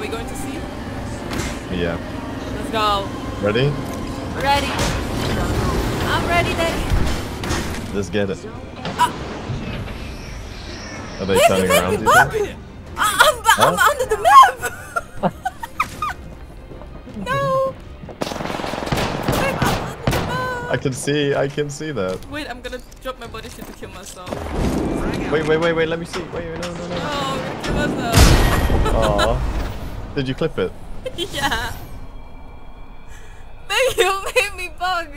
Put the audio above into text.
Are we going to see? Yeah. Let's go. Ready? Ready. I'm ready, Daddy. Let's get it. Ah. Are they Baby, turning around? me you bug. think? I- I'm, I'm Huh? under the map. no. I'm under the map. I can see. I can see that. Wait, I'm gonna drop my body shit to kill myself. Wait, wait, wait, wait. Let me see. Wait, wait, no, Did you clip it? yeah. Babe, you made me bug.